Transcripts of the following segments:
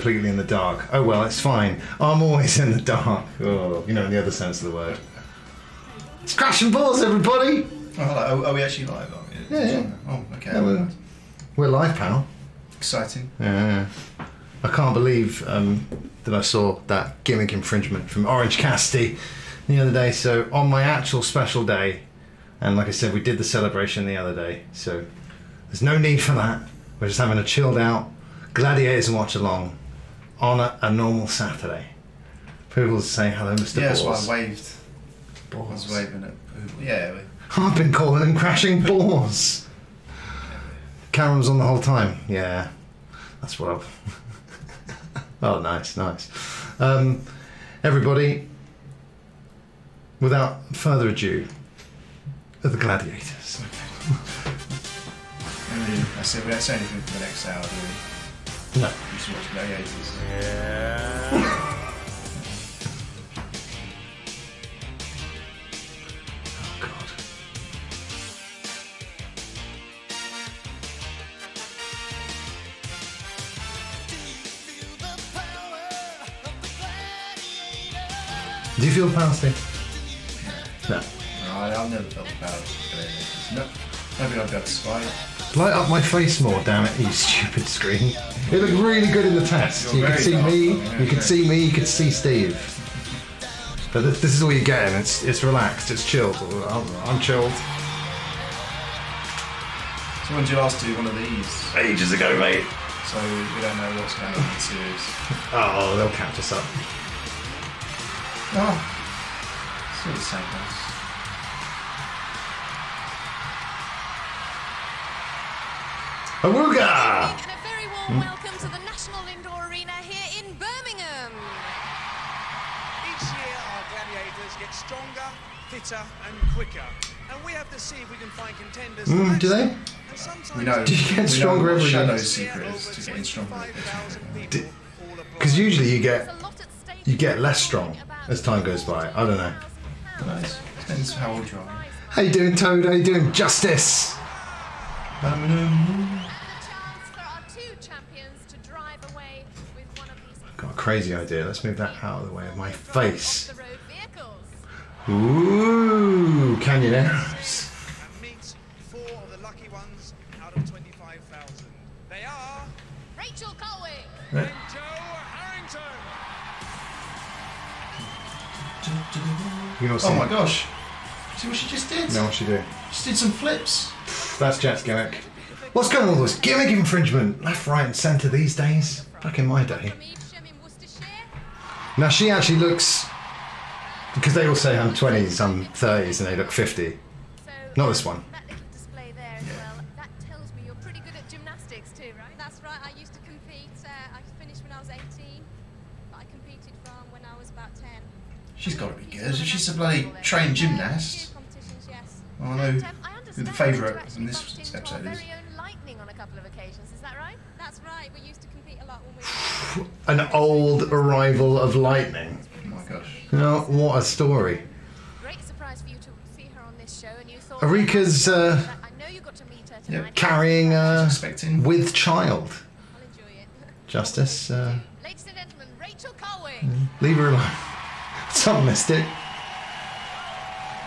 completely in the dark. Oh well, it's fine. I'm always in the dark. Oh, you know, in the other sense of the word. It's crashing balls, everybody. Oh, hello. Are we actually live? Are we? Yeah, yeah. Oh, okay. Yeah, we're, we're live, pal. Exciting. Yeah. I can't believe um, that I saw that gimmick infringement from Orange Cassidy the other day. So on my actual special day, and like I said, we did the celebration the other day. So there's no need for that. We're just having a chilled out gladiators and watch along on a, a normal Saturday. People say hello, Mr. Yeah, that's why. I waved. I was waving at. Yeah. we- I've been calling them crashing. Cameron was on the whole time. Yeah, that's what I've. oh, nice, nice. Um, everybody, without further ado, are the gladiators. I mean, I said we don't say anything for the next hour, do we? No. We just watch Gladiators. Oh God. Do you feel the power, Steve? No. No, I, I've never felt the power of Gladiators. No, I don't think I'd be able to survive it. Light up my face more, damn it, you stupid screen. It looked really good in the test. You're You could see dark, me, yeah, you could see me, you could see Steve. But this, this is all you're getting. It's it's relaxed, it's chilled. I'm, I'm chilled. So when did you last do one of these? Ages ago, mate. So we don't know what's going on in the series. Oh, they'll catch us up. Oh, still the same as. Awooga! And a very warm welcome to the National Indoor Arena here in Birmingham. Each year, our gladiators get stronger, fitter, and quicker. And we have to see if we can find contenders. Mm, do they? them. And sometimes We know. Do you get stronger every year? Shadow's secret is to getting stronger. 25,000 people Did- all apply. Because usually you get a lot at stake you get less strong as time goes by. I don't know. Nice. Depends how old you are. How you doing, Toad? How you doing, Justice? Um, champions to drive away with one of these Got a crazy idea. Let's move that out of the way of my face. Ooh, Canyoneros. Meet four of the lucky ones out of 25,000. They are Rachel Colwick. Eh. and Joe Harrington. You know, oh my gosh. See what she just did? No, what she do? She did some flips. That's Jet's gimmick. What's going on with this gimmick infringement? Left, right, and centre these days. Back in my day. From Evesham in Worcestershire. Now she actually looks. Because they all say I'm 20s, I'm 30s, and they look 50. Not this one. That little display there as well. That tells me you're pretty good at gymnastics too, right? That's right. I used to compete. Uh, I finished when I was 18, I competed when I was about 10. She's got to be good. She's a bloody trained gymnast. Competitions, yes. I know And, um, I who the favourite in this episode is. very own lightning on a couple of occasions. Is that right? That's. We used to compete a lot when we. An old arrival of lightning. Oh my gosh. You know, what a story. Great surprise for you to see her on this show, and you thought. Ulrika's, uh, I know you got to meet her Yeah, tonight. Carrying uh, Expecting. with child. I'll enjoy it. Justice, uh, Ladies and gentlemen, Rachel Colwick. leave her alone. Some missed it.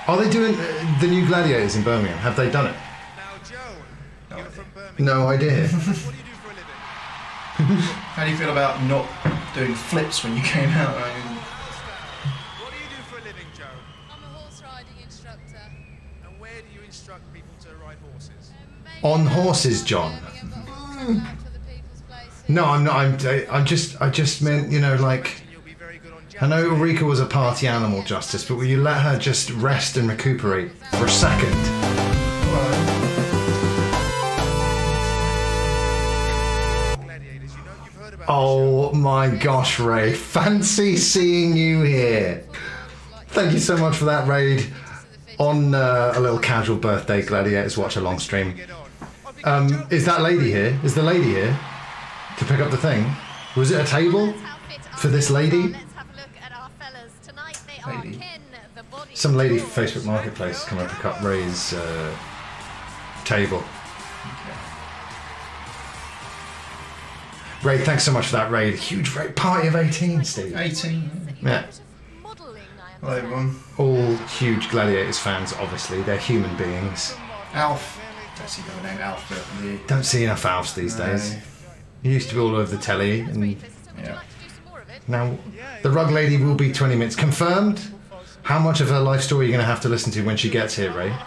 Are they doing uh, the new Gladiators in Birmingham? Have they done it? Now, Joe, No you're idea. from Birmingham. No idea. How do you feel about not doing flips when you came out? I mean, What do you do for a living, Joe? I'm a horse riding instructor. And where do you instruct people to ride horses? On horses, John. Hmm. No, I'm not. I'm. I'm just. I just meant. You know, like. And you'll be very good on I know jumps. Ulrika was a party animal, Justice, but will you let her just rest and recuperate for a second? Oh my gosh, Ray. Fancy seeing you here. Thank you so much for that raid on uh, a little casual birthday Gladiators watch along stream. Um, is that lady here? Is the lady here to pick up the thing? Was it a table for this lady? Lady. Some lady Facebook Marketplace come to pick up Ray's uh, table. Ray, thanks so much for that raid. Huge raid. Party of 18, Steve. 18. Yeah. Hello, everyone. All huge Gladiators fans, obviously. They're human beings. Alf. Don't see the other name, Alf, but the. Don't see enough Alfs these days. He used to be all over the telly, and Yeah. like to do some more of it? now the rug lady will be 20 minutes. Confirmed? How much of her life story are you going to have to listen to when she gets here, Ray? Now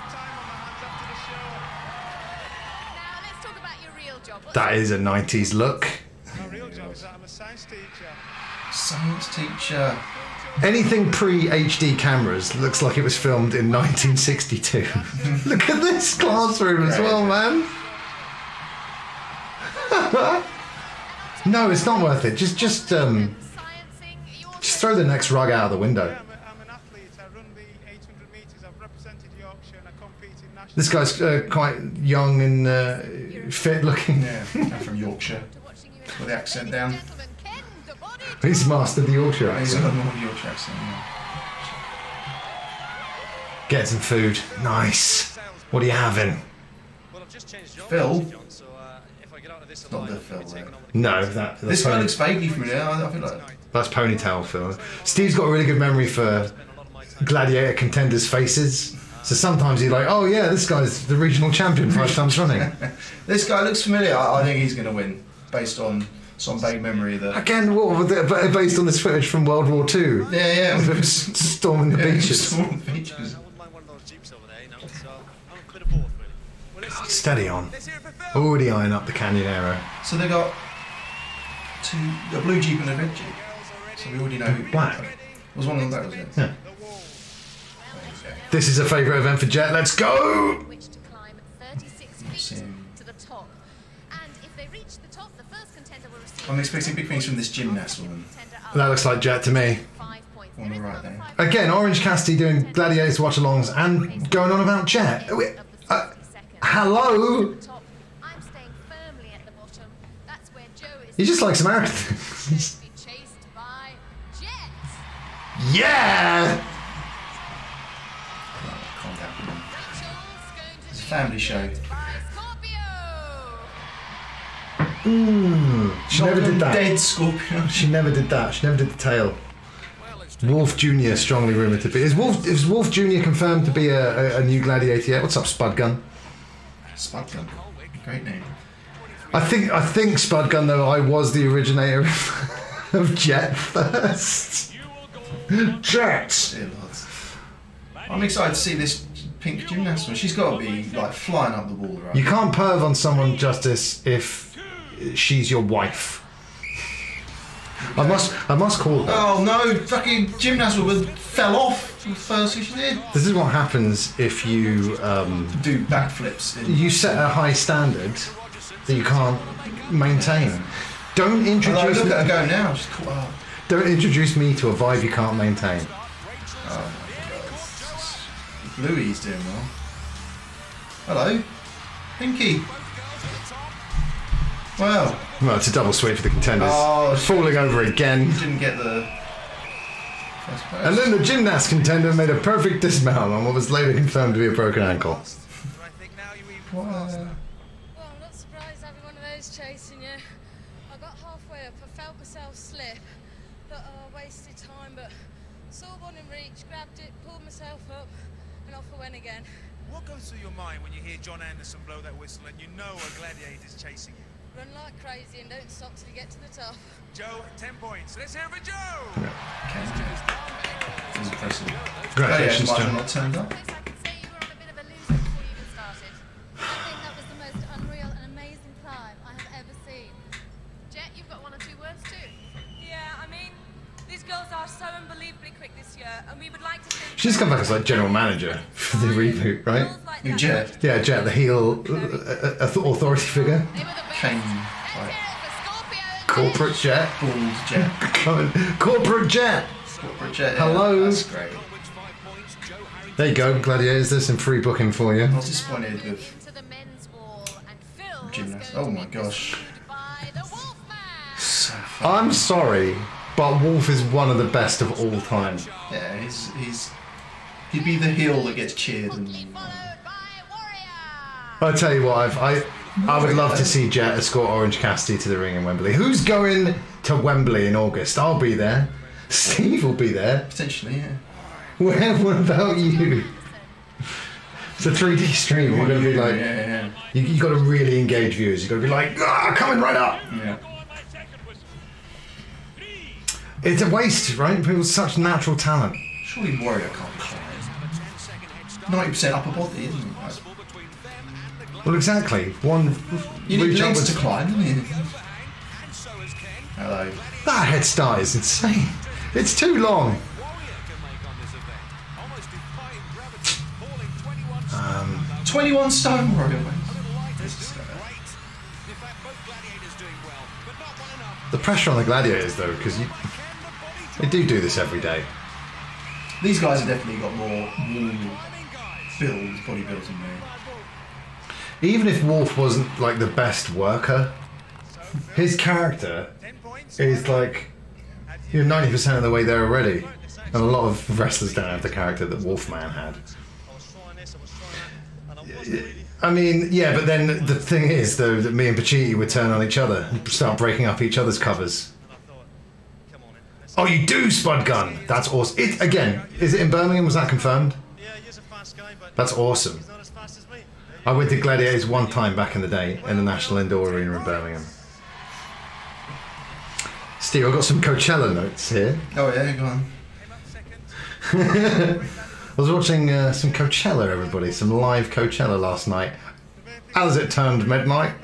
let's talk about your real job. What's That is a 90s look. My real job is that I'm a science teacher. Science teacher. Anything pre HD cameras looks like it was filmed in 1962. Look at this classroom as well, man. no, it's not worth it. Just, just, um, sciencing? You also just throw the next rug out of the window. I'm, a, I'm an athlete. I run the 800 metres. I've represented Yorkshire and I compete in national. This guy's uh, quite young and uh, fit looking. Yeah, I'm from Yorkshire. With the accent down. He's mastered the Yorkshire He's accent. got a normal Yorkshire accent. Yeah. Get some food. Nice. What are you having? Well, I've just changed jobs, Phil? John, so uh, if I get out of this Not alive, the I'll Phil, taking right. on the No, that, that's, This guy pony, looks vaguely familiar. I, I feel like. that's ponytail Phil. Steve's got a really good memory for spend a lot of my time. gladiator contenders' faces. So sometimes you're like, oh yeah, this guy's the regional champion five times running. This guy looks familiar. I, I think he's going to win based on some vague memory that. Again, what was it, based on this footage from World War Two? Yeah, yeah. Storming the Yeah, beaches. storm I beaches. wouldn't mind one of those jeeps over there, you know. So I'm a bit of both, really. Well, let's God, steady on. Let's hear it for Phil. Already eyeing up the Canyonero. So they got two, a blue jeep and a red jeep. So we already know who. Black. Was one of them black? Was it? Yeah. This is a favourite event for Jet. Let's go! which to climb 36 feet Same. to the top. And if they reach the top, the first contender will receive. I'm expecting big things from this gymnast woman. That looks like Jet to me. On the right another there. Again, Orange Cassidy doing Gladiators watch-alongs and going on about Jet. We- uh, hello? At the top, I'm staying firmly at the bottom. That's where Joe is. He just likes American things. to be chased by Jet. yeah! Calm down. Rachel's going to It's a family show. Mm, she never did that. Dead scorpion. She never did that. She never did the tail. Wolf Jr. strongly rumoured to be. Is Wolf is Wolf Jr. confirmed to be a, a, a new gladiator yet? What's up, Spud Gun? Spud gun. Great name. I think I think Spud Gun though I was the originator of Jet first. Jet. I'm excited to see this pink gymnast one. She's got to be like flying up the wall, right? You can't perv on someone, Justice, if she's your wife. I must I must call her. Oh no! Fucking gymnast woman fell off the first thing she did. This is what happens if you um, Do backflips. You set a high standard that you can't maintain. Don't introduce look me, at her go now. She's caught up. don't introduce me to a vibe you can't maintain. Oh my god. Louis doing well. Hello, Pinky. Well, Well, it's a double sweep for the contenders. Oh, Falling over again. didn't get the. And then the gymnast contender made a perfect dismount on what was later confirmed to be a broken ankle. I think now you even What? Well, I'm not surprised having one of those chasing you. I got halfway up, I felt myself slip. Thought, oh, I wasted time, but saw one in reach, grabbed it, pulled myself up, and off I went again. What goes through your mind when you hear John Anderson blow that whistle and you know a gladiator's chasing you? Run like crazy and don't stop till you get to the top. Joe, 10 points. Let's hear it for Joe! It was impressive. Congratulations, Gladiators might have John. not turned up. She's come back as like general manager for the reboot, right? Like Jet? Yeah, Jet, the heel uh, uh, authority figure. They were. Kane. Let's Like, hear it for Scorpio. Corporate jet. Bald jet. Corporate jet. Corporate jet. yeah, Hello. That's great. There you go, gladiators. There's some free booking for you. I was disappointed with To the men's wall and Phil gymnast. Oh my gosh. by the Wolfman. So. I'm sorry, but Wolf is one of the best of all time. Yeah, he's he's he'd be the heel that gets cheered and Followed by Warrior. I tell you what, I've, I I would love to see Jet escort Orange Cassidy to the ring in Wembley. Who's going to Wembley in August? I'll be there. Steve will be there. potentially, yeah. Where? What about you? It's a 3D stream. You're gonna be yeah, like, yeah, you, you got to really engage viewers. You've got to be like, ah, coming right up. yeah. It's a waste, right? People's such natural talent. Surely Warrior can't climb. Ninety percent upper body, isn't it? Like, Well, exactly. One You need legs to climb, don't you? Hello. That head start is insane. It's too long. Um, Twenty-one stone Warrior. The pressure on the gladiators, though, because you they do do this every day. These guys have definitely got more wall build, body build than me. Even if Wolf wasn't like the best worker, his character is like you're ninety percent of the way there already. And a lot of wrestlers don't have the character that Wolfman had. I was trying this, I was trying that, and I wasn't really. I mean, yeah, but then the thing is, though, that me and Pacitti would turn on each other and start breaking up each other's covers. And I thought, come on, in. let's- Oh, you do, Spud Gun! That's awesome. It, again, is it in Birmingham? Was that confirmed? Yeah, he's a fast game, but That's awesome. he's not as fast as me. I went to Gladiators one time back in the day in the National Indoor Arena in Birmingham. Steve, I've got some Coachella notes here. Oh yeah, go on. I was watching uh, some Coachella, everybody, some live Coachella last night. As it turned midnight,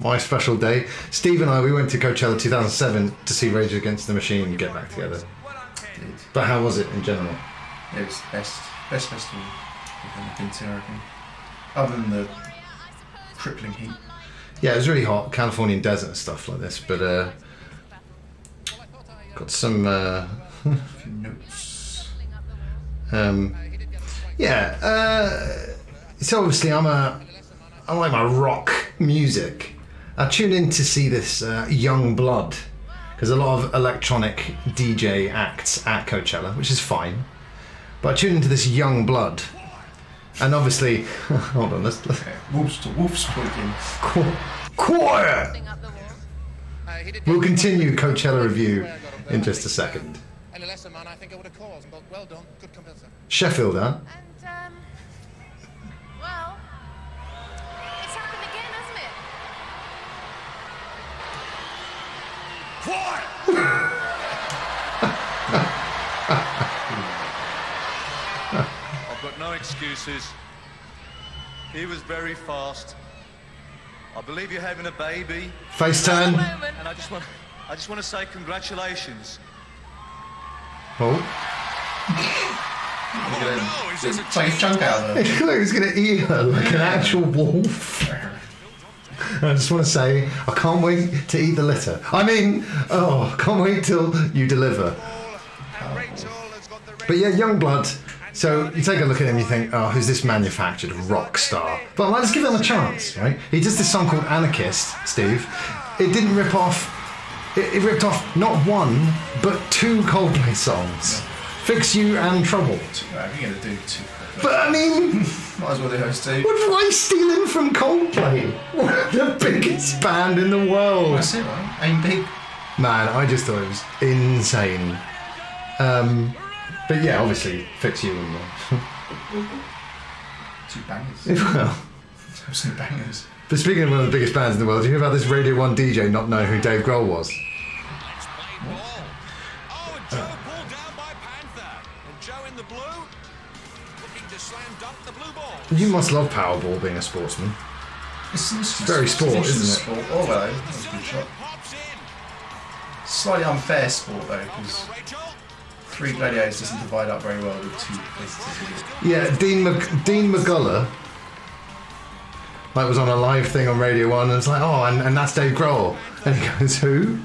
my special day. Steve and I, we went to Coachella 2007 to see Rage Against the Machine get back together. But how was it in general? It was best best festival I've been to, I reckon. Other than the crippling heat. Yeah, it was really hot, Californian desert and stuff like this. But uh, got some. Uh, A few notes. Um, yeah, uh, so obviously I'm a, I like my rock music. I tune in to see this uh, Yungblud because a lot of electronic DJ acts at Coachella, which is fine. But I tune into this Yungblud, and obviously, hold on, let's, let's Okay. Wolves to wolves talking. Qu- choir. Up the wall. We'll continue Coachella review in just a second. Any lesser I've got no excuses. He was very fast. I believe you're having a baby, Face turn. And I just want, I just want to say congratulations. Oh, Look at him. Just take his chunk out of there. look, he's gonna eat her like an actual wolf. I just want to say, I can't wait to eat the litter. I mean, oh, can't wait till you deliver. And Rachel has got the But yeah, Yungblud. So you take a look at him, you think, oh, who's this manufactured rock star? But let's give him a chance, right? He does this song called Anarchist, Steve. It didn't rip off. It, it ripped off not one, but two Coldplay songs, "Fix You" and "Trouble." Right, we're gonna do two. But I mean, Might as well do those two. what why stealing from Coldplay? the biggest band in the world. That's it, right? Aim big. Man, I just thought it was insane. Um, but yeah, obviously, "Fix You" and. Two bangers. well. Absolute bangers. But speaking of one of the biggest bands in the world, do you hear about this Radio 1 DJ not knowing who Dave Grohl was? Oh, You must love Powerball being a sportsman. It's, it's very sport, it's isn't it? Sport. Oh, well, that was a good shot. Slightly unfair sport though, because three gladiators doesn't divide up very well with two competitors. Yeah, Dean, Mc, Dean McCullough like was on a live thing on Radio One, and it's like, oh, and, and that's Dave Grohl, and he goes, who?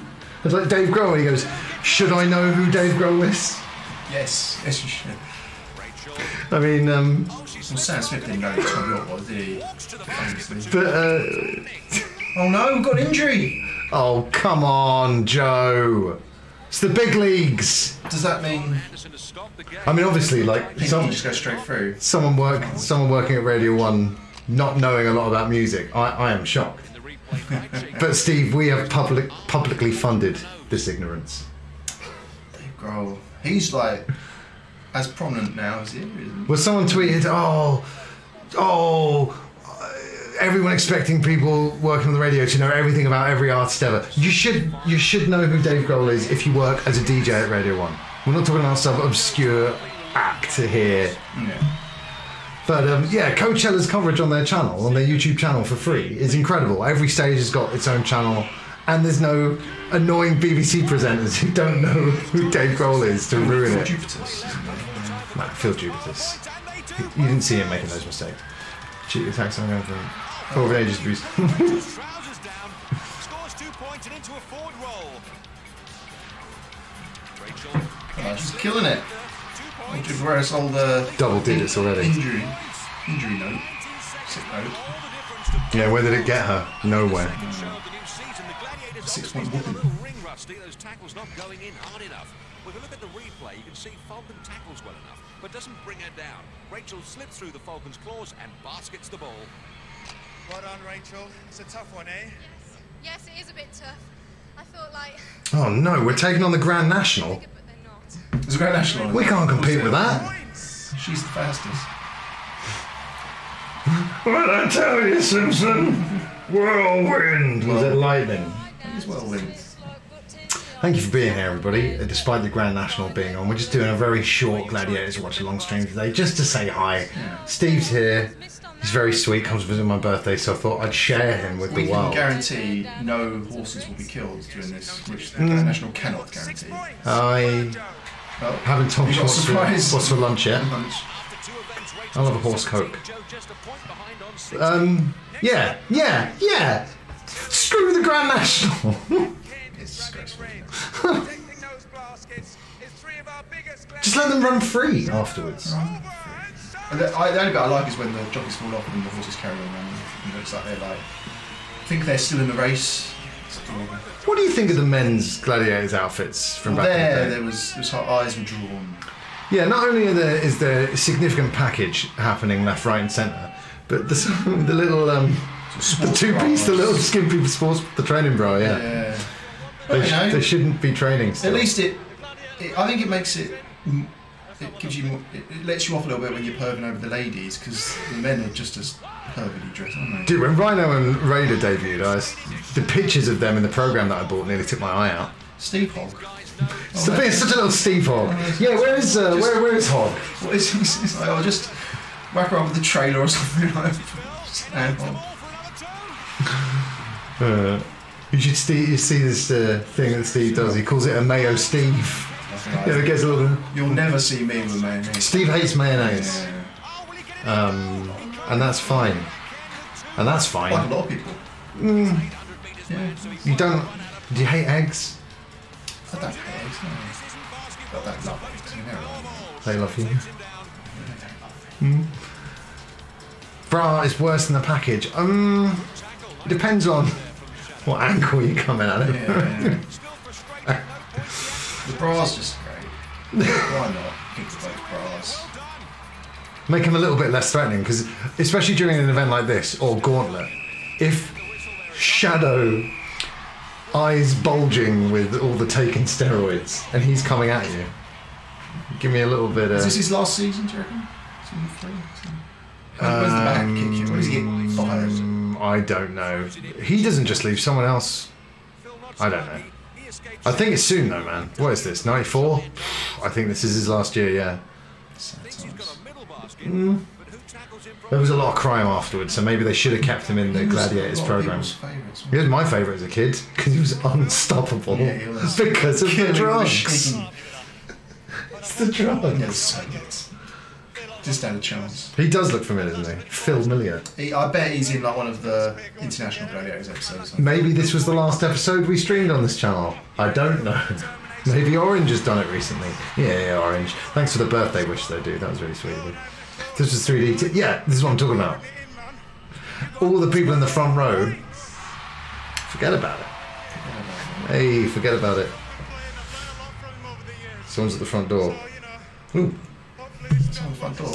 It's like Dave Grohl, and he goes, should I know who Dave Grohl is? Yes, yes, you should. I mean, um, Well, Sam Smith didn't know Thom Yorke was, did he? Obviously. but uh, Oh no, we've got an injury! oh come on, Joe, it's the big leagues. Does that mean I mean, obviously, like some, just go straight through? someone work, someone working at Radio One, not knowing a lot about music, I, I am shocked. but Steve, we have public, publicly funded this ignorance. Dave Grohl. He's like as prominent now as he is. Well, someone tweeted, "Oh, oh." Everyone expecting people working on the radio to know everything about every artist ever. You should you should know who Dave Grohl is if you work as a DJ at Radio One. We're not talking about some obscure act here. Yeah. But um, yeah, Coachella's coverage on their channel, on their YouTube channel for free, is incredible. Every stage has got its own channel, and there's no annoying BBC presenters who don't know who Dave Grohl is to ruin it. Jupiter's. Nah, Phil Jupitus. You didn't see him making those mistakes. Cheat attacks on over over ages boost. Trousers down, scores two points into a forward roll. Rachel, Oh, she's killing it. Which is where the Double digits already. injury, injury note, note, Yeah, where did it get her? Nowhere. the new season, the Gladiators six obviously point still a whooping. little ring rusty, those tackles not going in hard enough. Well, if you look at the replay, you can see Falcon tackles well enough, but doesn't bring her down. Rachel slips through the Falcon's claws and baskets the ball. Well done, Rachel. It's a tough one, eh? Yes, yes it is a bit tough. I thought like Oh no, we're taking on the Grand National. bigger, but they're not. There's a great national. We can't compete with that. She's the fastest. Well, I tell you, Simpson, whirlwind. Was it lightning? It's whirlwind. Thank you for being here, everybody. Uh, Despite the Grand National being on, we're just doing a very short Gladiators Watch Along stream today, just to say hi. Steve's here. He's very sweet. Comes to visit my birthday, so I thought I'd share him with We the can guarantee no horses will be killed during this, which the Mm. national cannot guarantee. I Oh, haven't told you what's for, what's for lunch yet. Lunch. I'll have a horse coke. Joe just a point behind on six. Um, yeah, yeah, yeah. Screw the Grand National. It's disgraceful. Protecting those baskets is three of our biggest Just let them run free afterwards. And the, I, the only bit I like is when the jockeys fall off and the horses carry on around. It looks like they're like, think they're still in the race. What do you think of the men's gladiators outfits from back in There, the day? there was, it was her eyes were drawn. Yeah, not only are there, is there a significant package happening left, right, and centre, but the, the little um, the two piece, the little skimpy sports, the training bra. Yeah, Yeah. They, sh- know, they shouldn't be training. Still. At least it, it, I think it makes it, it gives you, more, it, it lets you off a little bit when you're perving over the ladies because the men are just as pervily dressed, aren't they? Dude, when Rhino and Raider debuted, I was, the pictures of them in the program that I bought nearly took my eye out. Steve Hogg. So being such a little Steve Hog. Yeah, where is uh, Just- where where is Hog? What is he? He's like, oh, just whack around with the trailer or something like on. Uh, you should see, you see this uh, thing that Steve does. He calls it a Mayo Steve. Yeah, it gets a little. You'll never see me with mayonnaise. Steve hates mayonnaise, Yeah. um, and that's fine. And that's fine. a lot of people. Yeah. You don't. Do you hate eggs? I don't hate eggs, no. But don't love eggs, you know. They love you. Mm. Bra is worse than the package. Um, it depends on what angle you're coming at it. Yeah, yeah. the bra's just great. Why not? Of bras. Make them a little bit less threatening because, especially during an event like this or Gauntlet, if Shadow eyes bulging with all the taken steroids and he's coming at you, give me a little bit Is of. this his last season, do you reckon? Season three? Season- When- Where's the back kick you? When does he get fired? I don't know. He doesn't just leave someone else. I don't know. I think it's soon though, man. What is this? 94? I think this is his last year, yeah. Mm. There was a lot of crime afterwards, so maybe they should have kept him in the Gladiators a lot of program. He was my favourite as a kid because he was unstoppable Yeah, he was. because of the drugs. It's the drugs. Yes, so yes. Just stand a chance. He does look familiar, doesn't he? Phil Millier. He, I bet he's in like one of the International Gladiators episodes. Maybe this was the last episode we streamed on this channel. I don't know. Maybe Orange has done it recently. Yeah, yeah, Orange. Thanks for the birthday wish, though, dude. That was really sweet of you. This was 3D. T- yeah, this is what I'm talking about. All the people in the front row, forget about it. Hey, forget about it. Someone's at the front door. Ooh, On. Oh.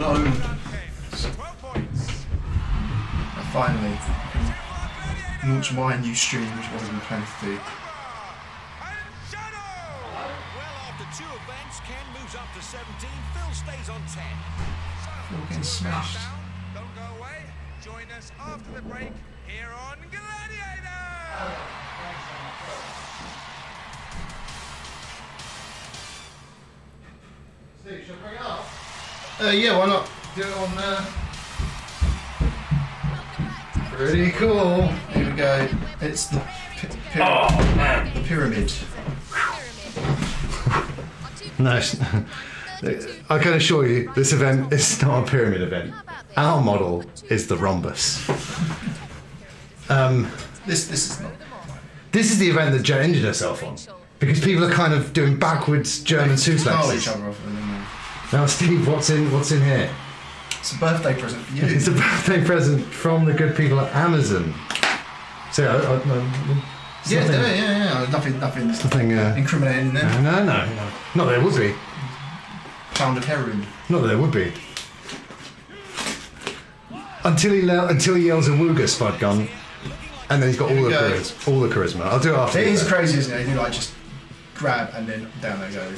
Oh. And finally, launch my new stream, which I wasn't planning to do. Two Ken moves up to 17. Phil stays on 10. We're getting smashed. Don't go away. Join us after the break here on Gladiator. Steve, should I bring it up? Uh, yeah, why not? Do it on there. Pretty cool. Here we go. It's the pi- pyra- Oh, man. the pyramid. No, it's- I can assure you, this event is not a pyramid event. Our model is the rhombus. Um, This this is not. this is the event that Jet injured herself on. Because people are kind of doing backwards German Call each suplexes. other off and then Now, Steve, what's in what's in here? it's a birthday present for you. It's a birthday present from the good people at Amazon. So, I, I, I, yeah, nothing, yeah, yeah, yeah. Nothing, nothing nothing uh, incriminating there. no, no, no, no. Not there would be. Pound of heroin. Not there would be. Until he le- until he yells a wooga spud gun, and then he's got all the charisma. All the charisma. I'll do it after. It is crazy, isn't it? You like just grab and then down they go.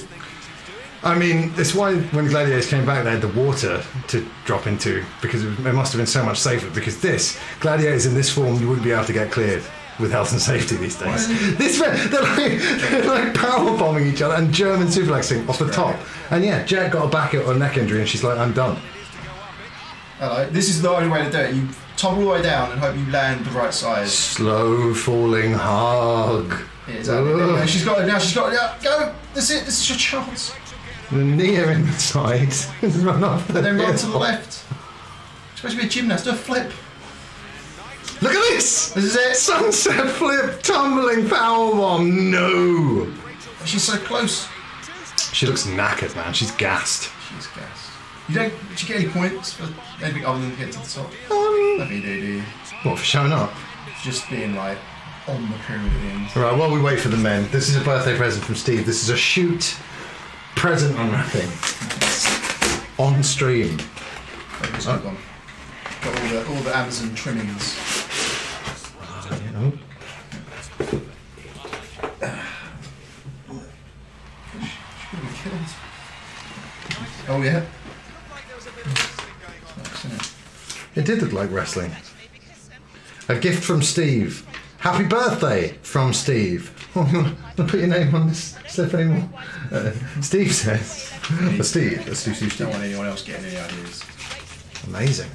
I mean, it's why when Gladiators came back, they had the water to drop into because it must have been so much safer. Because this Gladiators in this form, you wouldn't be able to get cleared with health and safety these days. This they're like they're like power bombing each other and German suplexing off the top. And yeah, Jet got a back or neck injury, and she's like, "I'm done." Hello. This is the only way to do it. You topple all the way down and hope you land the right size. Slow falling hug. Yeah, exactly. Now she's got it. Now she's got it. Yeah, go. That's it. This is your chance. The knee her in the side and run off the And then run to hill. the left. Supposed to be a gymnast. Do a flip. Look at this! This is it. Sunset flip, tumbling powerbomb. No! She's so close. She looks knackered, man. She's gassed. She's gassed. You don't. Did you get any points for anything other than getting to the top? Um, you do, do you? what for showing up? Just being like on the pyramid at the end. All right. While we wait for the men, this is a birthday present from Steve. This is a shoot present unwrapping on stream. Wait, what's going on? Got all the all the Amazon trimmings. You know? She's gonna be killed. Oh yeah. It? Did look like wrestling. A gift from Steve. Happy birthday from Steve. Oh, you want to put your name on this slip anymore? Uh, Steve says. Steve. Uh, Steve, Steve, Don't Steve. want anyone else getting any ideas. Amazing.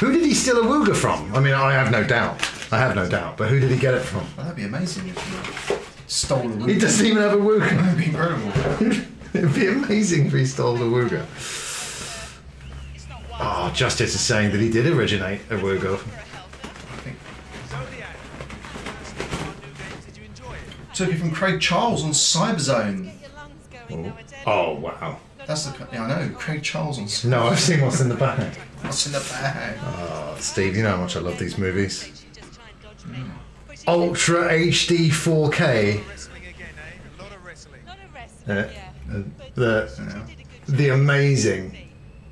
Who did he steal a Wooga from? I mean, I have no doubt. I have no doubt. But who did he get it from? Well, that'd be amazing if you stole a Wooga. He doesn't even have a Wooga. That'd be incredible. It'd be amazing if he stole the Wooga. Oh, Justice is saying that he did originate a Wooga. Took it from Craig Charles on Cyberzone. Oh, wow. That's the yeah, I know. Craig Charles on. Cyberzone. No, I've seen what's in the bag. What's in the bag? Oh, Steve, you know how much I love these movies. Ultra HD 4K. Uh, uh, the the amazing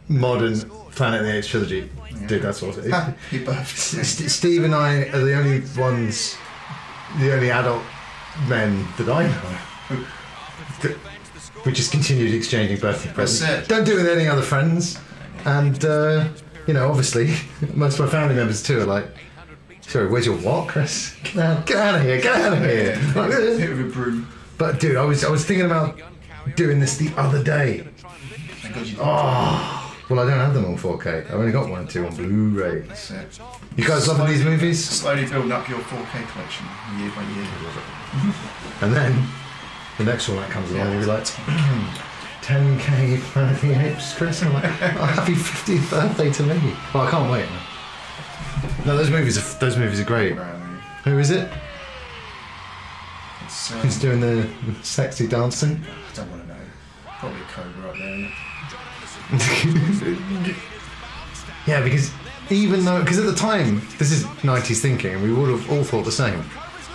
modern Planet of the Apes trilogy. Dude, that's what it Happy birthday. Steve and I are the only ones, the only adult men that I know. that- We just continued exchanging birthday presents. Don't do it with any other friends. And, uh, you know, obviously, most of my family members too are like, sorry, where's your what, Chris? Get out, get out of here, get out of here. Hit with a broom. But, dude, I was, I was thinking about doing this the other day. Thank God you did. Oh, well, I don't have them on 4K. I've only got one and two on Blu-ray. That's it. You guys loving these movies? Slowly building up your 4K collection year by year. And then the next one that comes along, you'll be like, 10k Planet of the Apes, Chris. I'm like, oh, happy 50th birthday to me. Well, I can't wait. No, those movies are those movies are great. Who is it? Um, Who's doing the sexy dancing? I don't want to know. Probably a Cobra up there. Yeah, because even though, because at the time, this is 90s thinking, and we would have all thought the same.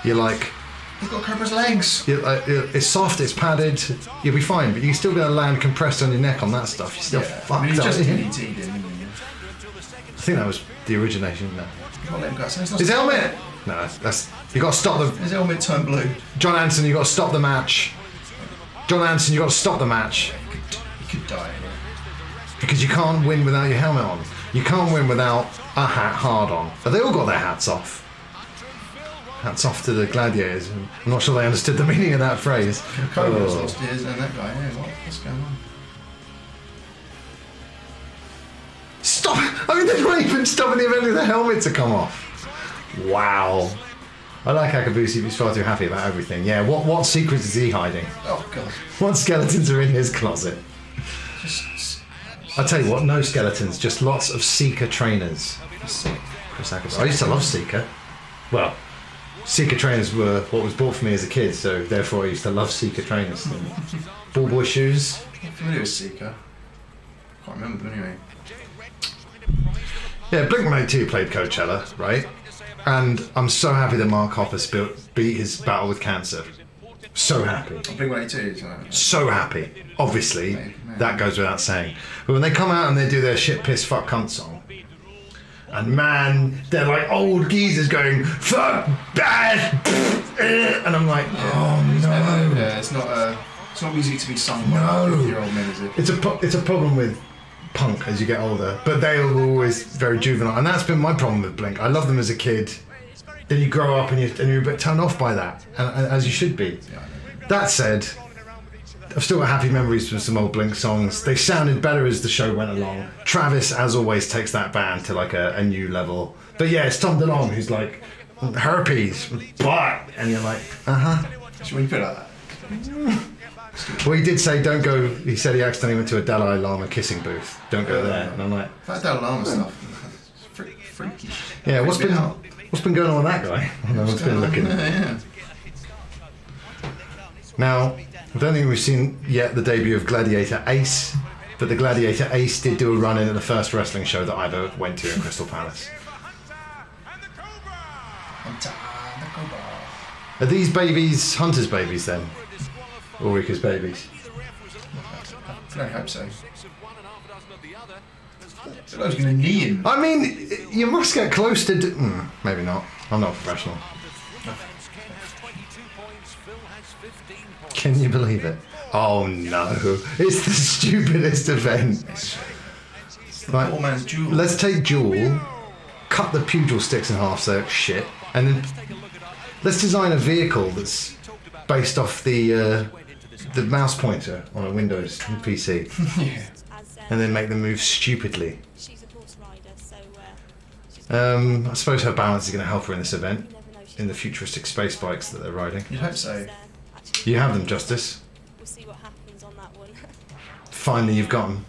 You're like, He's got Cobra's legs. you're like you're- it's soft, it's padded, you'll be fine, but you're still going to land compressed on your neck on that stuff. You're still Yeah. fucked I mean, up. just I isn't he? think that was the origination. No. You can't let him go. So it's not His helmet! No, that's, you got to stop the. His helmet turned blue. John Anderson, you got to stop the match. John Anderson, you got to stop the match He could die. Because you can't win without your helmet on. You can't win without a hat hard on. But they all got their hats off. Hats off to the gladiators. I'm not sure they understood the meaning of that phrase. Cobra's Oh. lost his and that guy. What, what's going on? Stop! I mean, they're not even stopping the event with the helmet to come off. Wow. I like Akabusi, he's far too happy about everything. Yeah, what what secrets is he hiding? Oh god. What skeletons are in his closet? Just. I tell you what, no skeletons, just lots of Seeker trainers. Chris. I used to love Seeker. Well, Seeker trainers were what was bought for me as a kid, so therefore I used to love Seeker trainers. Ball boy shoes. I'm familiar with Seeker. Can't remember them anyway. Yeah, Blink 182 played Coachella, right? And I'm so happy that Mark Hoppus built, beat his battle with cancer. So happy. Blink 182. So. So happy. Obviously, that goes without saying. But when they come out and they do their shit, piss, fuck, cunt song, and man, they're like old geezers going, fuck, bad, eh, and I'm like, oh no. Yeah, it's not uh, it's not music to be sung by No. 50 year old men, is it? It's a it's a problem with punk as you get older, but they are always very juvenile, and that's been my problem with Blink. I love them as a kid. Then you grow up and you and you're a bit turned off by that, and, and- as you should be. That said, I've still got happy memories from some old Blink songs. They sounded better as the show went along. Travis, as always, takes that band to like a, a new level. But yeah, it's Tom DeLonge who's like herpes, but and you're like, uh huh. So when you put it like that, Well, he did say don't go. He said he accidentally went to a Dalai Lama kissing booth. Don't go there. And I'm like, that Dalai Lama stuff. Freak, freaky. yeah, what's been what's been going on with that guy? No one's been looking. Yeah, yeah. Now, I don't think we've seen yet the debut of Gladiator Ace, but the Gladiator Ace did do a run in at the first wrestling show that I ever went to in Crystal Palace. Hunter, the Cobra. Are these babies Hunter's babies then? Ulrika's babies? I hope so. I was going to knee him. I mean, you must get close to. D- mm, maybe not. I'm not a professional. Can you believe it? Oh no! It's the stupidest event. Right, Poor man's Duel. let's take Duel, cut the pugil sticks in half so shit, and then let's design a vehicle that's based off the uh, the mouse pointer on a Windows PC, and then make them move stupidly. She's a horse rider, so uh, Um, I suppose her balance is going to help her in this event, in the futuristic space bikes that they're riding. You'd hope so. You have them, Justice. we'll see what happens on that one. Finally, you've got them.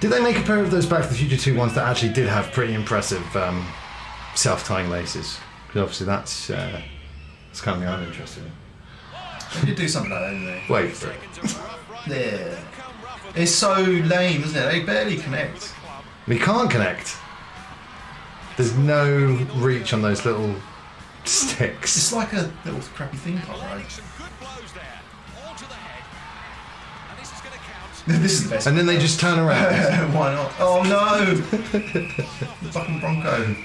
Did they make a pair of those Back to the Future 2 ones that actually did have pretty impressive um, self-tying laces? Because obviously that's, uh, that's kind of the I'm interested in. They did do something like that, didn't they? Wait for it. There. It's so lame, isn't it? They barely connect. We can't connect. There's no reach on those little sticks. It's like a little crappy thing park ride. this is the best. And then they just turn around. Why not? Oh no! Fucking Bronco.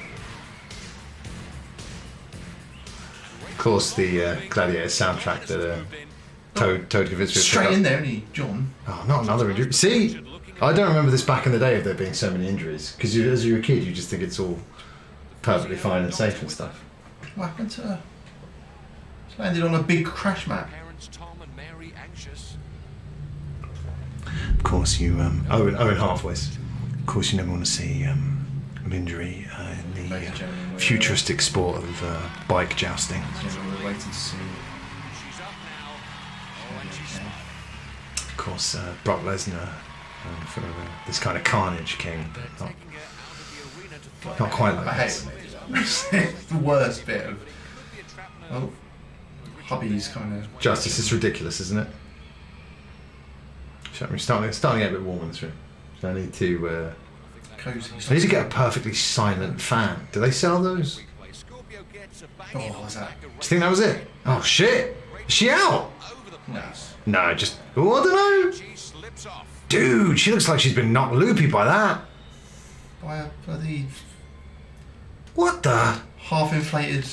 Of course, the uh, Gladiator soundtrack that uh, Toad, Toad convinced me to Straight in there, isn't he, John? Oh, not another injury. See, I don't remember this back in the day of there being so many injuries because you, as you're a kid, you just think it's all perfectly fine and safe and stuff. What happened to her? She landed on a big crash mat. Of course, you um, Owen Owen Halfways. Of course, you never want to see um, injury uh, in the Ladies and gentlemen, uh, futuristic sport of uh, bike jousting. We're waiting to see. Of course, uh, Brock Lesnar um, for uh, this kind of carnage king, but not, not quite like this. when they do that. The worst bit of. Oh, hubby's kind of. Justice is ridiculous, isn't it? Shut me, starting, starting to get a bit warm in this room. So I need to. Uh, Cozy. I need to get a perfectly silent fan. Do they sell those? Oh, what was that? Do you think that was it? Oh shit! Is she out? No. No, just. Oh, I don't know. Dude, she looks like she's been knocked loopy by that. By a bloody What the? half inflated.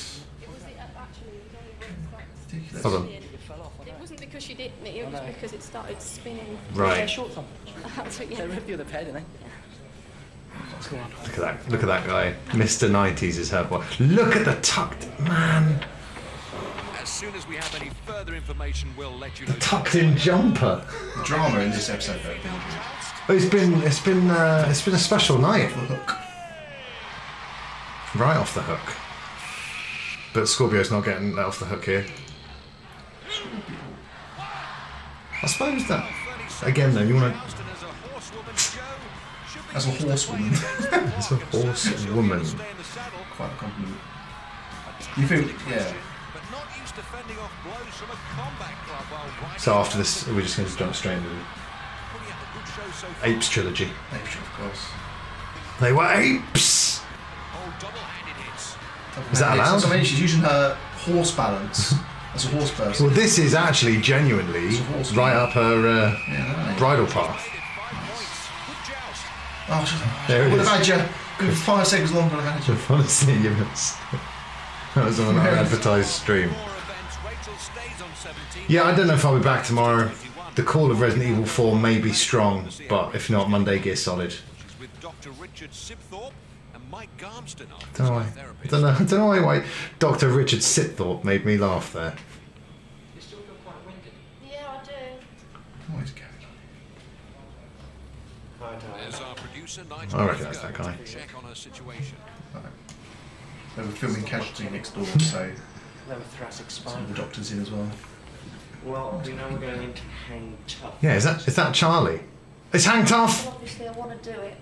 Ridiculous. Hold on. It wasn't because she hit me, it was because it started spinning. Right. Yeah, shorts on. That's what, yeah. They ripped the other pair, didn't they? Look at that. Look at that guy. Mr. 90s is her boy. Look at the tucked man. As soon as we have any further information, we'll let you know. The Tucked in jumper. The drama in this episode, though, It's been it's been uh, it's been a special night. Right off the hook. But Scorpio's not getting let off the hook here. I suppose that again though you want to as a horsewoman. as a horse woman. Quite a compliment. You feel, yeah. So after this, we're just going to jump straight into the Apes trilogy. Apes, of course. They were apes. Is that It's- allowed? I mean, she's using her horse balance as a horse person. Well, this is actually genuinely right up her uh, Yeah, bridal path. Oh, she's There it would had you five seconds longer. Would have had you. Honestly, you was, that was on our advertised stream. Yeah, I don't know if I'll be back tomorrow. The call of Resident Evil 4 may be strong, but if not, Monday Gear Solid. Don't know why. I don't know. I don't know why, why Dr. Richard Sitthorpe made me laugh there. Yeah, I do. Oh, Always go. There's our I recognise oh, that guy. Check on her situation. They were filming Casualty next door, so They were thoracic some spine. of the doctors in as well. Well, we know we're going into hang tough. Yeah, is that is that Charlie? It's Hang Tough. Obviously, I want to do it.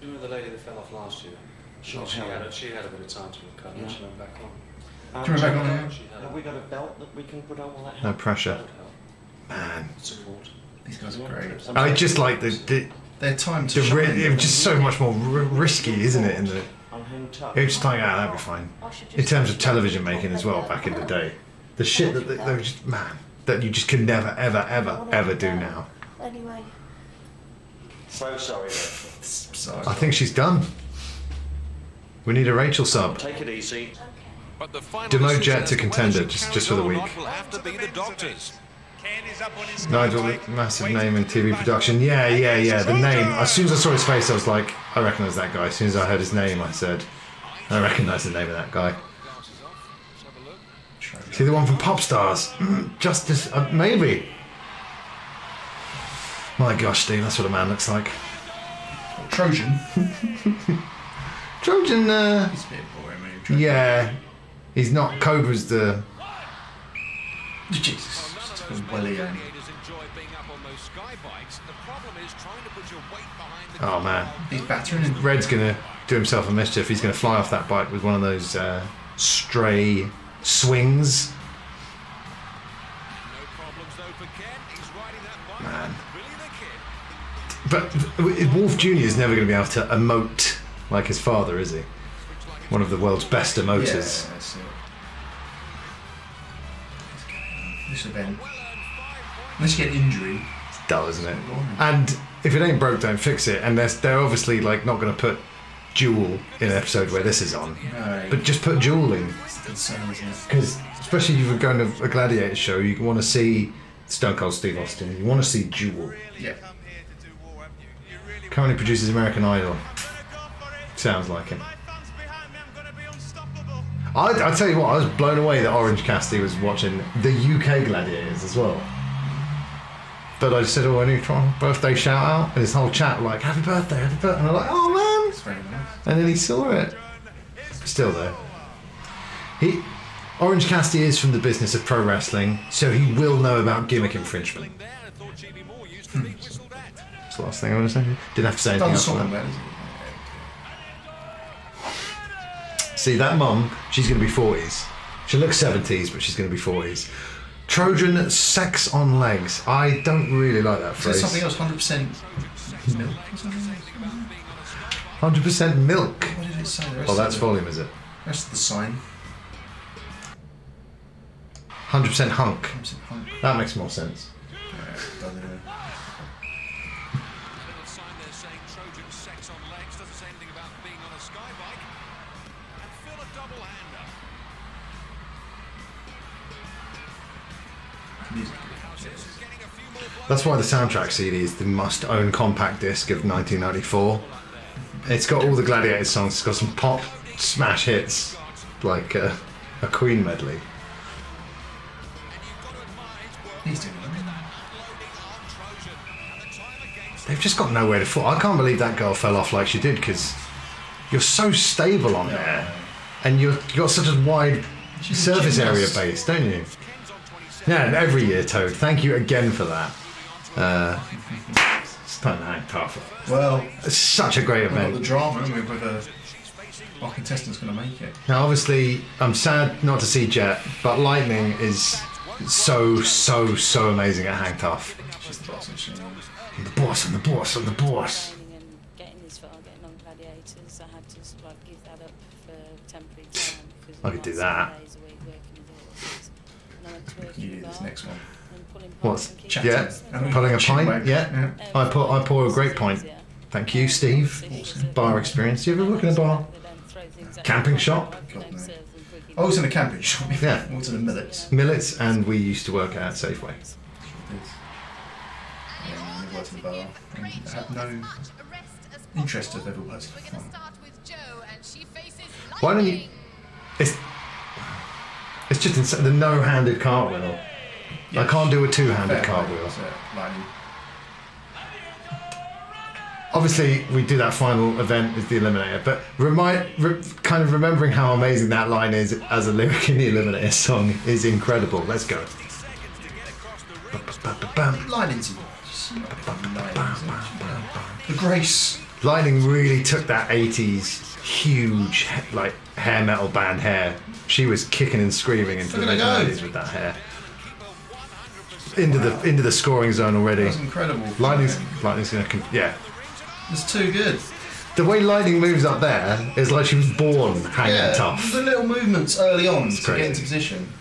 You Remember the lady that fell off last year? She, Oh, she, had, a, she had a bit of time to recover and Yeah. she went back on. Um, Can we back on have- now? She had Have we got a belt that we can put on? Will that No pressure. That would help. Man, Support. These guys are great. I just like the the, Their time to the shine. ri- it just so much more r- risky, isn't it? In the On hang tough. it was just like, ah, that'd be fine. In terms of television making as well, back in the day, the shit that they, they were just man that you just can never, ever, ever, ever do now. Anyway, So sorry. Sorry. I think she's done. We need a Rachel sub. Take it easy. But the final Demote Jet to whether contender, just- just for the week. not Will have to be the doctors. Nigel, massive name in TV production. Yeah, yeah, yeah. The name. As soon as I saw his face, I was like, I recognise that guy. As soon as I heard his name, I said, I recognise the name of that guy. See the one from Pop Stars? Mm, Justice, uh, maybe. My gosh, Steve, that's what a man looks like. Trojan. Trojan, uh, He's a bit boring, maybe. Trojan. yeah, he's not. Cobra's the. Jesus. Welly, Gladiators enjoy being up on those sky bikes. The problem is trying to put your weight behind the Oh man, he's battering him. Red's gonna do himself a mischief. He's gonna fly off that bike with one of those uh, stray swings. No problems though for Ken. He's riding that bike. Man. Billy the Kid. But Wolf Jr. is never going to be able to emote like his father, is he? One of the world's best Yeah, emoters. that's it. This event. Unless you get injury. It's dull, isn't it? And if it ain't broke, don't fix it. And they're, they're obviously like not going to put Duel in an episode where this is on. No. But just put Duel in. It's the concern, isn't it? Because especially if you're going to a gladiator show, you want to see Stone Cold Steve Austin. You want to see Duel. Yeah. Currently produces American Idol. Sounds like him. I, I tell you what, I was blown away that Orange Cassidy was watching the UK Gladiators as well. But I just said, "Oh, any birthday shout out," and his whole chat like, "Happy birthday, happy birthday," and I'm like, "Oh man, It's very nice. and then he saw it. Still though, he Orange Cassidy is from the business of pro wrestling, so he will know about gimmick infringement. Hmm. That's the last thing I want to say. Didn't have to say anything Done else. sort on of that. well, isn't it? See that mum, she's going to be forties. She looks seventies, but she's going to be forties. Trojan sex on legs. I don't really like that phrase. something else? Hundred percent milk or something? Hundred percent milk. What did it say? Oh, that's volume, is it? Of the sign. Hundred percent hunk. 100% hunk. That makes more sense. Music. That's why the soundtrack CD is the must-own compact disc of 1994. It's got all the Gladiator songs. It's got some pop smash hits, like uh, a Queen medley. They've just got nowhere to fall. I can't believe that girl fell off like she did because you're so stable on there, and you're, you've got such a wide She's a surface area base, don't you? Yeah, every year, Toad. Thank you again for that. Uh, it's time to hang tough. Well, It's such a great we've got the event. drama haven't we, with uh, our contestant's going to make it. Now, obviously, I'm sad not to see Jet, but Lightning is so, so, so amazing at hang tough. She's the boss, isn't she? I'm the boss, I'm the boss, I'm the boss. training and getting this this next one. and pulling What's pints and yeah? Chatting. Pulling a Chin pint? wag. Yeah. I pour I pour a great pint. Thank you, Steve. Bar experience. You ever work in a bar? Camping shop? God, no. I was oh, in a camping shop. Yeah. I was in a millets. Millets, and we used to work at Safeway. Yeah, I worked in the bar. And I had no interest of ever worked. Why don't you? It's it's just insane. The no-handed cartwheel. I can't do a two-handed cartwheel. Obviously, we do that final event with the Eliminator, but remind, re, kind of remembering how amazing that line is as a lyric in the Eliminator song is incredible. Let's go. Lining's is it? The grace. Lightning really took that 80s huge like hair metal band hair. She was kicking and screaming into the Look at mid 90s with that hair. Into the into the scoring zone already. That's incredible. Lightning's Lightning's gonna yeah. It's too good. The way Lightning moves up there is like she was born hanging yeah, tough. The little movements early on to crazy. get into position.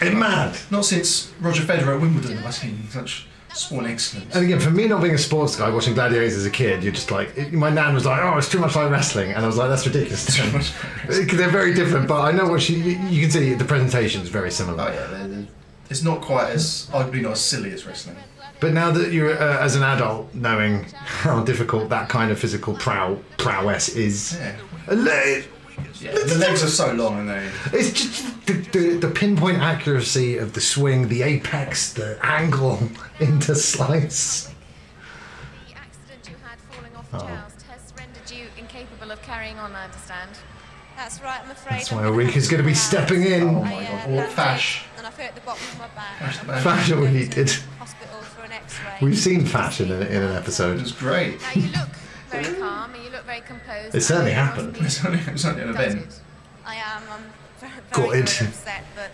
It's mad. Not since Roger Federer at Wimbledon have I seen such spawn excellence. And again, for me not being a sports guy, watching Gladiators as a kid, you're just like, it- my nan was like, oh, it's too much like wrestling. And I was like, that's ridiculous. They're very different, but I know what she, you you can see the presentation is very similar. Oh yeah, they're, they're, it's not quite as arguably not as silly as wrestling. But now that you're, uh, as an adult, knowing how difficult that kind of physical prow- prowess is, Yeah. Le- Yeah, the legs are so long and they. it's just the, the, the pinpoint accuracy of the swing, the apex, the angle into slice. The accident you had falling off Oh. the joust has rendered you incapable of carrying on, I understand. That's right, I'm afraid. That's why gonna Ulrika's going to be stepping in. Oh my god. Or Fash. And I feel at the bottom of my back. Fash the I'm band. Fash what he did. Hospital for an X-ray. We've seen Fash in, a, in an It episode. was great. Now you look very calm and you look very composed. It certainly happened. It's only, it's only an event. I am. I'm very, very, very upset, but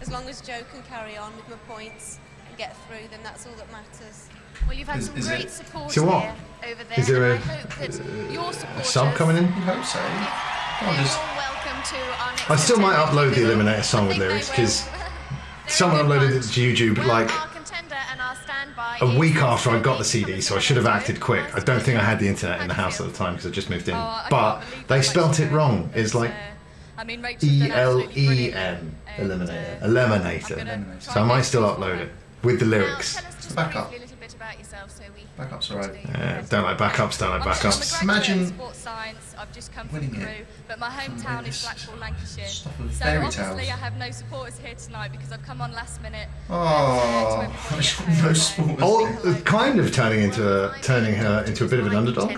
as long as Joe can carry on with my points and get through, then that's all that matters. Well, you've had Is- some is great it- support So what? here over there. Is there and a- I hope that uh, your A sub coming in? I hope so. Come on, They're just all welcome to our next I still might upload the Eliminator song with lyrics because someone uploaded it to YouTube Well, like our contender and our standby a week after I got the CD, so I should have acted quick. I don't think I had the internet in the house at the time because I just moved in. But they spelt it wrong. It's like I mean, Rachel's E done L absolutely E brilliant. N And, Eliminator. uh, Eliminator. I'm So I might still get upload it with the lyrics. tell Back up. A little about yourself so we Backups get are to right. the Yeah, don't like backups, don't like I'm Sean backups. Imagine- Sports Science. I've just come winning from it but my hometown is Blackpool, Lancashire. So obviously tales. I have no supporters here tonight because I've come on last minute. Oh, no sport. Oh, kind of turning into a turning her into a bit of an underdog.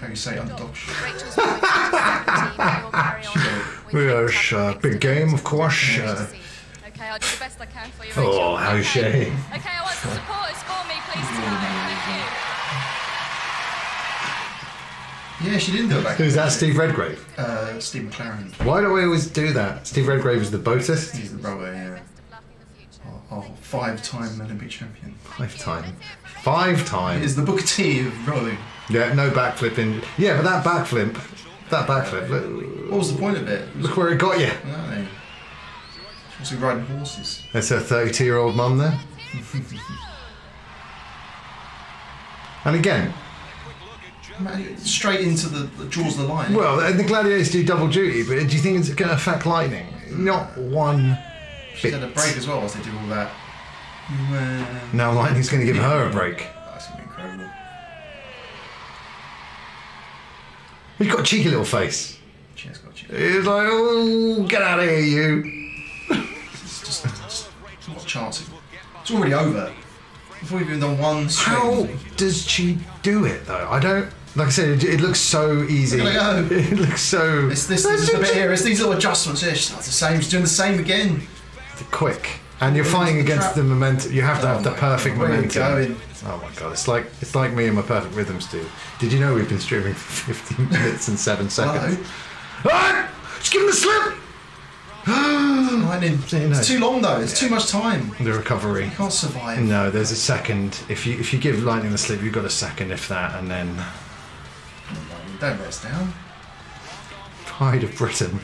How you say underdog? Yes, uh, big game, of course. Uh, Okay, I'll do the best I can for you. oh, how Okay. shame. Okay, I want some supporters for tonight. Thank you. Yeah, she didn't do it back. Who's that? Steve Redgrave. Uh, Steve McLaren. Why do we always do that? Steve Redgrave is the boatist. He's the brother, yeah. Oh, oh, five-time Olympic champion. Five time. Five time. Is the Booker T of rowing. Yeah, no backflip in. Yeah, but that backflip, that backflip. Look, What was the point of it? look where it got you. No. She was riding horses. That's her 32 year old mum there. and again, Straight into the, the jaws of the lion. well, the gladiators do double duty, but do you think it's going to affect lightning? Not one She bit. had a break as well as they did all that. Man. Now lightning's going to give her a break. Oh, that's gonna be incredible. He's got a cheeky little face. She has got you. He's like, oh, get out of here, you. It's just, just what a chance. It's already over. Before we've even done one How does she do it though? I don't. Like I said, it, it looks so easy. Look at her. It looks so It's this, this bit here. It's these little adjustments here. She's the same. She's doing the same again. quick. And you're fighting against the momentum. You have to have Oh the perfect God, where are we momentum. Oh my god, it's like it's like me and my perfect rhythms do. Did you know we've been streaming for 15 minutes and seven seconds? Ah! Just give him the slip. Lightning. So, you know. It's too long though. It's too much time. The recovery. You can't survive. No, there's a second. If you if you give lightning the slip, you've got a second, if that, and then Don't let us down. pride of Britain.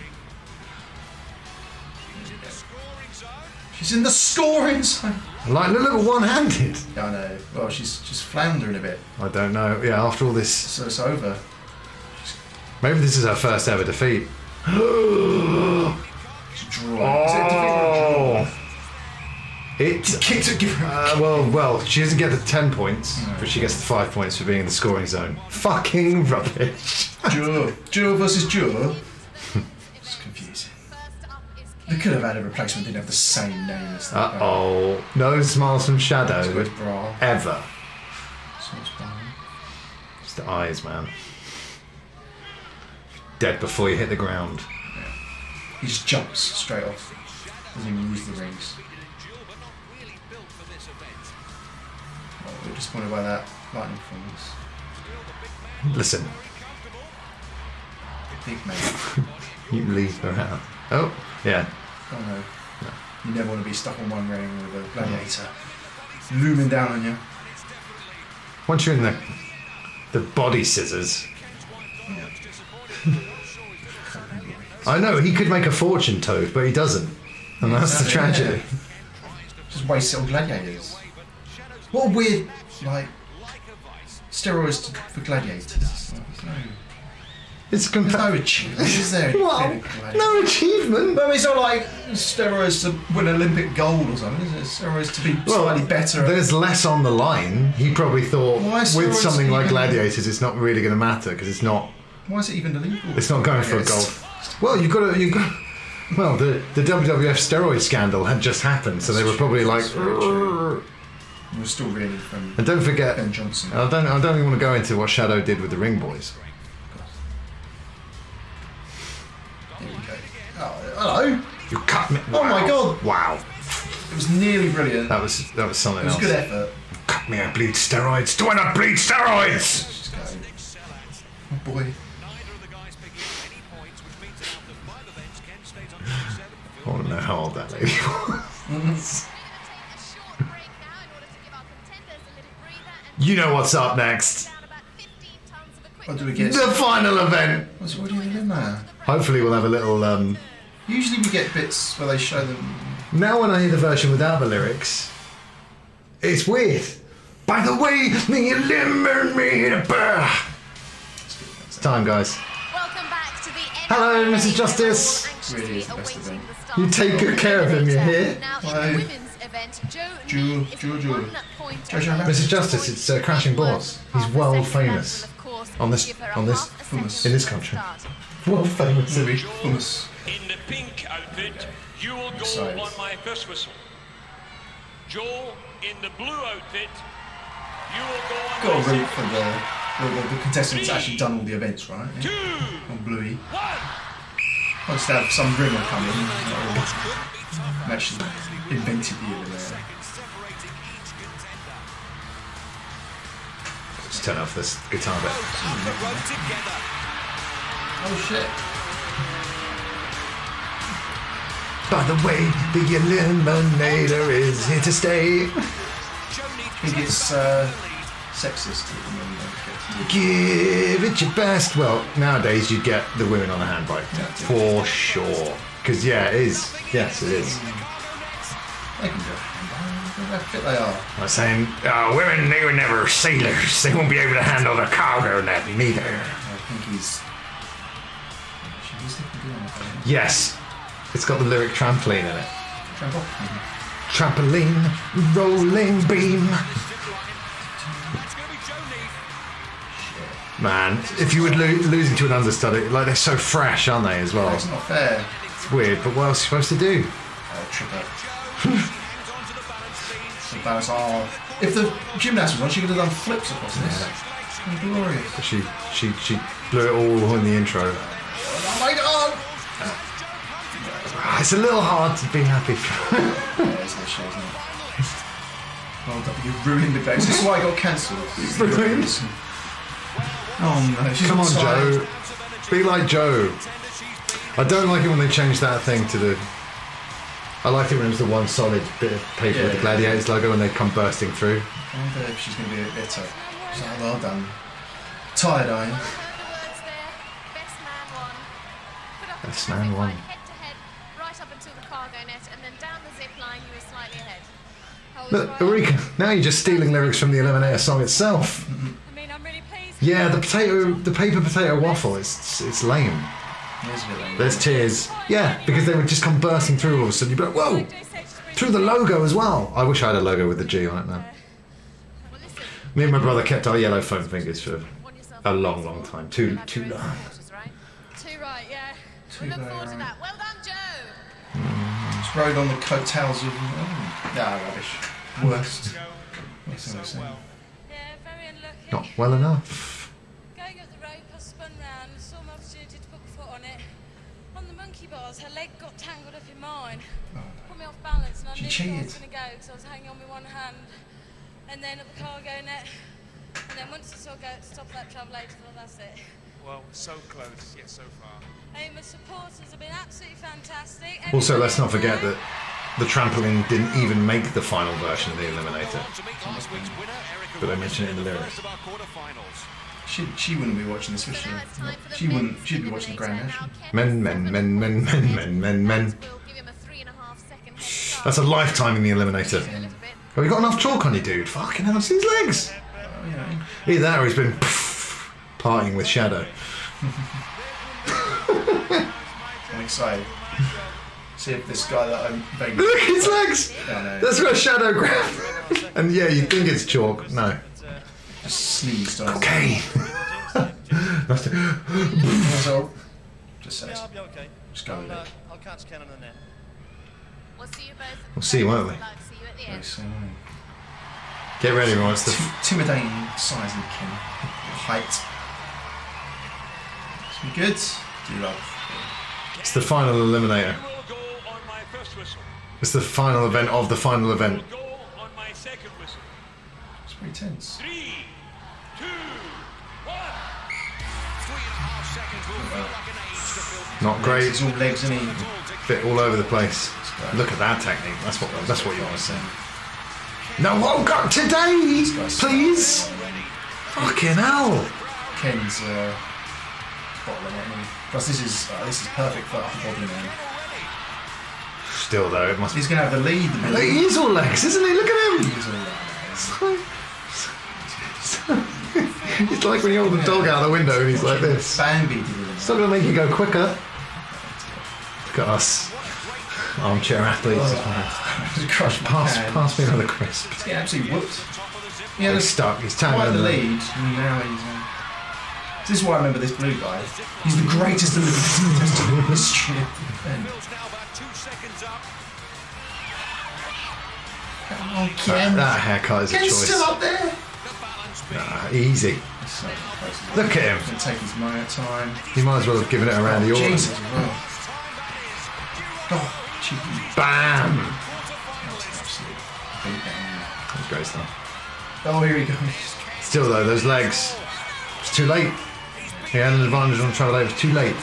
She's in the scoring zone. Like look, look one-handed. Yeah, I know. Well, she's just floundering a bit. I don't know. Yeah, after all this, So it's over. maybe this is her first ever defeat. Draw. It a defeat or a draw? Oh. It Kicked it, give her Uh, well, well, she doesn't get the ten points, but she gets the five points for being in the scoring zone. Fucking rubbish. Joe. Joe versus Joe. It's confusing. They could have had a replacement. Didn't have the same name as that. Uh oh, no smiles from Shadow Good bra. ever. It's. Just the eyes, man. Dead before you hit the ground. He just jumps straight off. Doesn't even use the rings. Oh, we're disappointed by that lightning performance. Listen, Big man. you leave her out. Oh, yeah. Oh no. You never want to be stuck on one ring with a gladiator looming down on you. Once you're in the the body scissors. I know he could make a fortune, Toad, but he doesn't, and that's the tragedy. Just waste it on gladiators. What a weird, like, steroids to, for gladiators. It's like, there's no, It's there's compa- achievement, is there? in Well, no achievement. But I mean, it's not like steroids to win Olympic gold or something, is it? Steroids to be slightly better. at- There's less on the line. He probably thought Why is with steroids something like even- gladiators, it's not really going to matter because it's not. Why is it even illegal? It's not going for a Yes. gold. Well, you've got to. You've got. Well, the the WWF steroid scandal had just happened, so they were probably like. We're still reeling from And don't forget, Ben Johnson. I don't. I don't even want to go into what Shadow did with the Ring Boys. Here we go. Oh, hello. You cut me. Oh my god. Wow, It was nearly brilliant. that was that was something It was else. good effort. Cut me. I bleed steroids. Do I not bleed steroids? Just go. Oh boy. I want to know how old that lady was. You know what's up next. What do we get? The final event. What's what do you in there? Hopefully, we'll have a little. Um, Usually we get bits where they show them. now, when I hear the version without the lyrics, it's weird. By the way, me you limber me to bear. It's time, guys. Welcome back to the Hello, Mrs. Justice. Really is the best event. You take good care of him. You hear? Now in Hello. the women's event, Joe Joe, Neal is Joe, Joe. one point Joe, Joe, ahead. Mrs. Justice, it's uh, Crashing Balls. He's world famous battle, of course, on this give her a on this half a Hummus. in this country. World famous. isn't he? Hummus. In the pink outfit, you will go Excited. on my first whistle. Joel, in the blue outfit, you will go on Got my a root for the, the, the, the contestants actually done all the events, right? Yeah. On Bluey. I'll just have some rimmer coming. in. and Actually invented the eliminator. Let's turn off this guitar bit. Oh shit. By the way, the Eliminator is here to stay. I think it's uh, sexist at the moment. Give it your best. Well, nowadays you'd get the women on a handbike for sure. Because yeah, it is. Yes, it is. They can do it. How fit they are. I'm saying uh, women they were never sailors. They won't be able to handle the cargo net neither. I think he's. Actually, he's looking good on the phone. Yes, it's got the lyric trampoline in it. Trample. Trampoline, rolling beam. Man, if you were lo- losing to an understudy, like they're so fresh, aren't they, as well? It's not fair. It's weird, but what else are you supposed to do? Uh, trip up. so balance. Oh, if the gymnast was on, she could have done flips across this. Oh, glorious. She, she, she blew it all in the intro. Oh my god! Ah, It's a little hard to be happy for. yeah, it's no show, isn't it? Well done. You ruined the base. This is why I got cancelled. Ruined? Oh, oh no, she's Come on, inside. Joe. Be like Joe. I don't like it when they change that thing to the. I liked it when it was the one solid bit of paper with the Yeah. Gladiators logo and they come bursting through. I wonder if she's going to be a bit better. She's like, well done. Tired, you? Best man won. Head to head, right up until the cargo net, and then down the zip line, you were slightly ahead. Look. Eureka! Now you're just stealing lyrics from the Eliminator song itself. Yeah, the potato, the paper potato waffle, it's it's lame. It is a bit lame. There's tears. Yeah, because they would just come bursting through all of a sudden. You'd be like, whoa! Through the logo as well. I wish I had a logo with the G on it now. Me and my brother kept our yellow foam fingers for a long, long time. Too, too long. Too right, yeah. Too we look right, forward to that. Well done, Joe. Mm. Just rode on the coattails of. Oh, nah, rubbish. Worst. What's that saying? Yeah, very unlucky. Not well enough. She knew where I was going to go because I was hanging on with one hand. And then at the cargo net. And then once I saw go stop that travel later, I that's it. Well, so close, yet so far. Hey, my supporters have been absolutely fantastic. Also, let's not forget that the trampoline didn't even make the final version of the Eliminator. But I mentioned it in the lyrics. She, she wouldn't be watching this, would she? She wouldn't. She'd be watching the Grand National. Men, men, men, men, men, men, men, men. That's a lifetime in the Eliminator. Have you got enough chalk on you, dude? Fucking hell, see his legs. Oh, you know. Either that or he's been partying with Shadow. I'm excited. See if this guy that I'm vaguely. Look at his legs! I know. That's got a shadow graph. and yeah, you think it's chalk. No. Just sneezed on. Okay. That's so, just say. Yeah, I'll okay. Just go with it. I'll catch Ken on the net. We'll see you both. We'll see, won't we? I'd like see you at the end. Get ready, everyone. It's the, Intimidating size and kin. Height. It's good. Do love? it's the final eliminator. It's the final event of the final event. It's pretty tense. Not great. It's all legs, isn't he? Bit all over the place. Look at that technique. That's what. That's what you want to see. No, oh God, today, please. Fucking hell. Ken's uh, bottling it. isn't he? Plus, this is uh, this is perfect for upper body man. Still though, it must. He's gonna have the lead. The Look, he is all legs, isn't he? Look at him. He's all It's like when you hold the dog out the window and he's like this. Bambi. It's not going to make you go quicker. Look at us. Armchair athletes. Oh. Crush my pass, pass me another crisp. Getting absolutely whooped. Yeah, He's stuck. He's tangled quite the lead. And now he's. Uh, This is why I remember this blue guy. He's the greatest in the history of the event. That, that haircut is a Ken's choice. still up there. Nah, easy. Look at him. Take his time. He might as well have given it around the Oh, order. Jesus, well. Oh, cheeky. Bam! Absolute beatdown. That's great stuff. Oh, here he goes. Still though, those legs. It's too late. He had an advantage on travel. It was too late.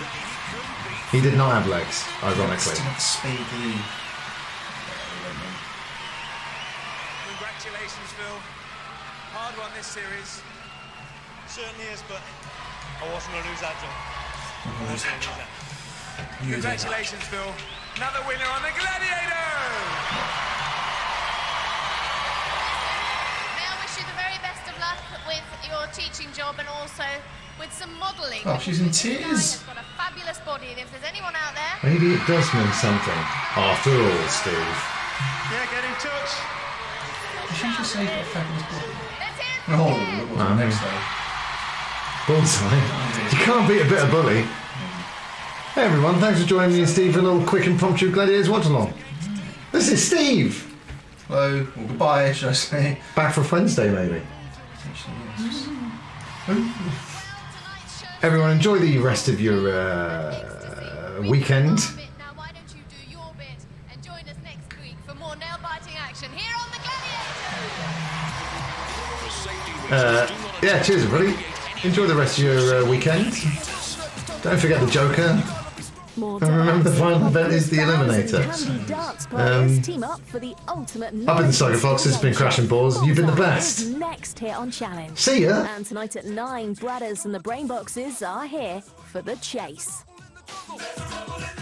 He did not have legs, ironically. Still have the speed, did he? Congratulations, Phil. Hard one this series. Certainly is, but I wasn't going to lose that job. Lose that job. You did that. Congratulations, Phil. Another winner on the Gladiator. May I wish you the very best of luck with your teaching job and also with some modelling. Oh, she's in This guy tears. has got a fabulous body, and if there's anyone out there, Maybe it does mean something. After all, Steve. Yeah, get in touch. Did she just say got a fabulous body? let's. Oh, look what's Um. Bullseye. You can't beat a bit of bully. Hey everyone, thanks for joining me and Steve for a little quick impromptu Gladiators watch along. This is Steve. Hello, or goodbye, should I say? Back for Wednesday, maybe. Everyone, enjoy the rest of your uh, weekend. Now, why don't you do your bit and join us next week for more nail-biting action here on the Gladiator? Uh, yeah, cheers, everybody. Enjoy the rest of your uh, weekend. Don't forget the Joker. And remember, the final event is the Eliminator. Candy dance players Um, team up for the ultimate I've been Psycho Fox, this has been Crashing Balls. You've been the best. Next here on Challenge. See ya. And tonight at 9, Bradders and the Brain Boxes are here for the chase. Phil